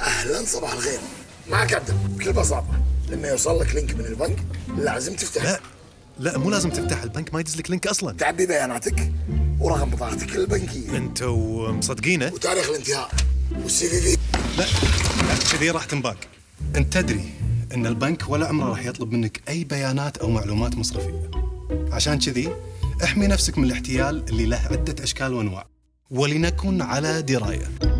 أهلا صباح الخير. معك عبد بكل بساطة لما يوصل لك link من البنك لازم تفتح. لا لا مو لازم تفتح. البنك ما يدز لك link أصلا. تعبي بياناتك ورقم بطاقتك البنكية. أنتوا مصدقينه وتاريخ الانتهاء. وال CVV. لا لا كذي راح تنباق أنت تدري أن البنك ولا عمره راح يطلب منك أي بيانات أو معلومات مصرفية. عشان كذي احمي نفسك من الاحتيال اللي له عدة أشكال وأنواع. ولنكن على دراية.